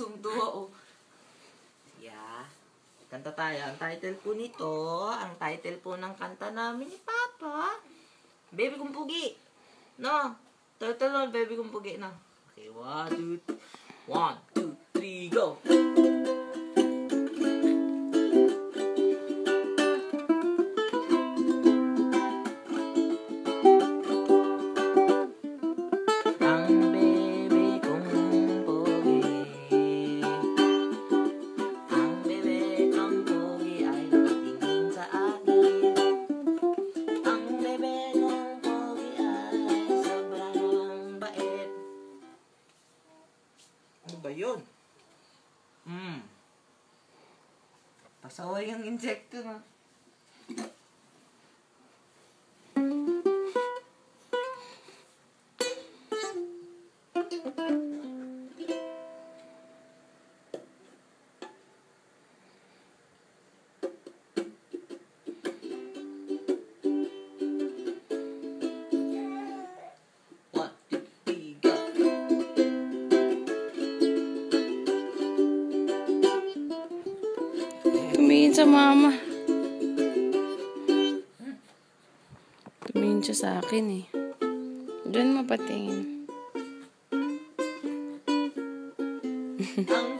tumtuwa oh. Yeah. Kanta tayo. Ang title po nito, ang title po ng kanta namin ni Papa, Baby Kong. No? Turtle on, Baby Kong na. Okay, one, two, one, two, three, go. Yun? Hmm Pasaway ang insekto na Tumingin sa mama. Tumingin siya sa akin eh. Diyan mapatingin. Ang